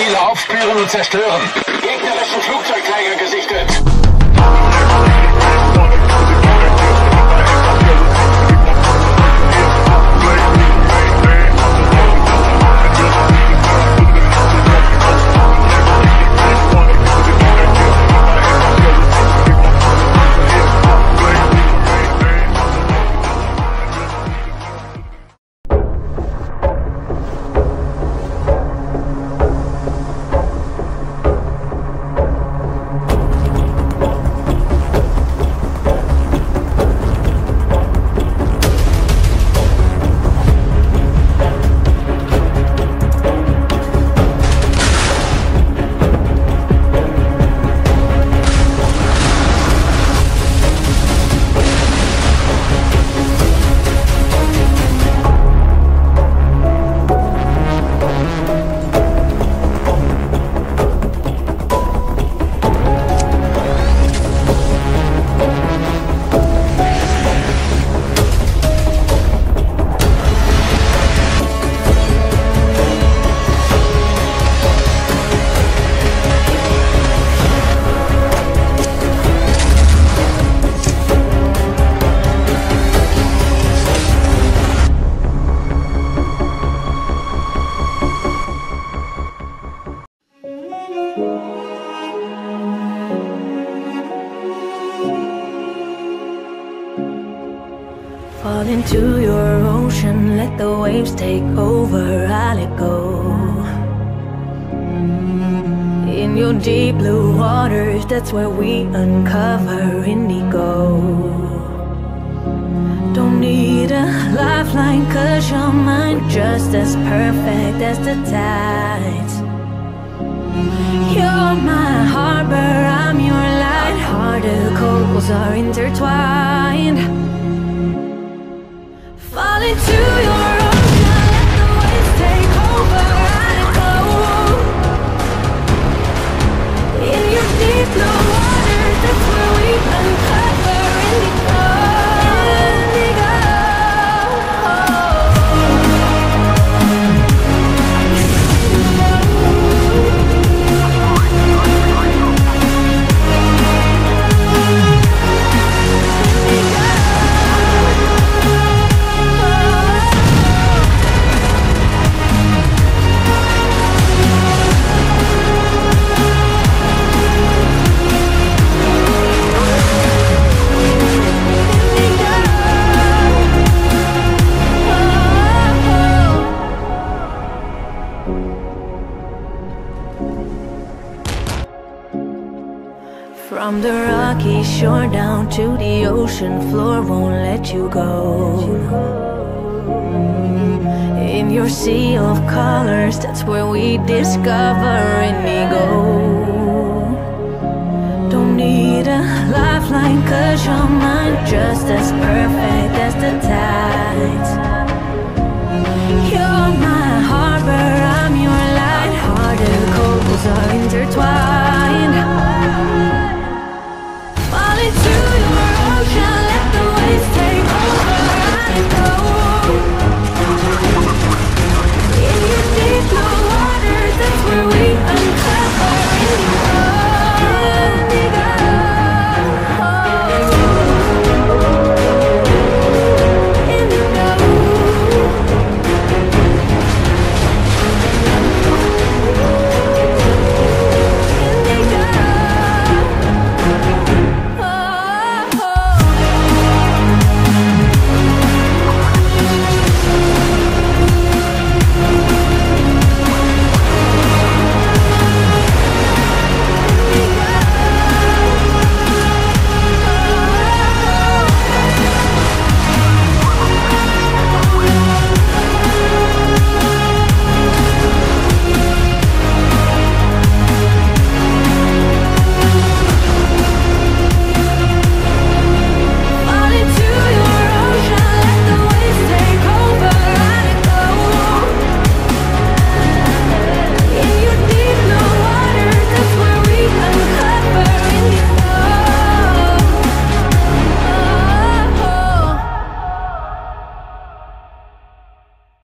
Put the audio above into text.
Ziele aufspüren und zerstören. Gegnerischen Flugzeugträger gesichtet. Fall into your ocean, let the waves take over, I let go. In your deep blue waters, that's where we uncover indigo. Don't need a lifeline, cause your mind just as perfect as the tides. You're my harbor, I'm your light. Particles are intertwined. From the rocky shore down to the ocean floor won't let you go. In your sea of colors, that's where we discover indigo Don't need a lifeline cause you're mine Just as perfect as the tides. You're my harbor, I'm your light Heart and cold are intertwined